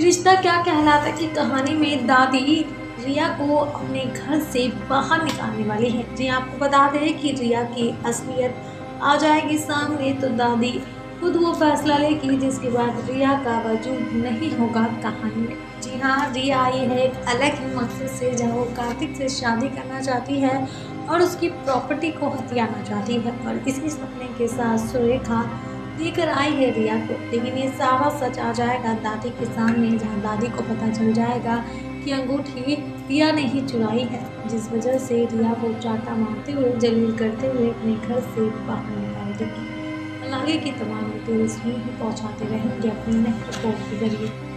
रिश्ता क्या कहलाता है कि कहानी में दादी रिया को अपने घर से बाहर निकालने वाली है। जी आपको बता दें कि रिया की असलियत आ जाएगी सामने तो दादी खुद वो फैसला लेगी, जिसके बाद रिया का वजूद नहीं होगा कहानी में। जी हाँ रिया आई है एक अलग ही मकसद से जहाँ वो कार्तिक से शादी करना चाहती है और उसकी प्रॉपर्टी को हथियाना चाहती है। और इसी सपने के साथ सुरेखा लेकर आई है रिया को। लेकिन ये सारा सच आ जाएगा, दादी के सामने जहाँ दादी को पता चल जाएगा कि अंगूठी रिया ने ही चुराई है, जिस वजह से रिया को चाटा मारते हुए, जलील करते हुए अपने घर से बाहर निकाल देगी आगे की तमाम डिटेल्स ही पहुँचाते रहेंगे अपनी नेक्स्ट रिपोर्ट के ज़रिए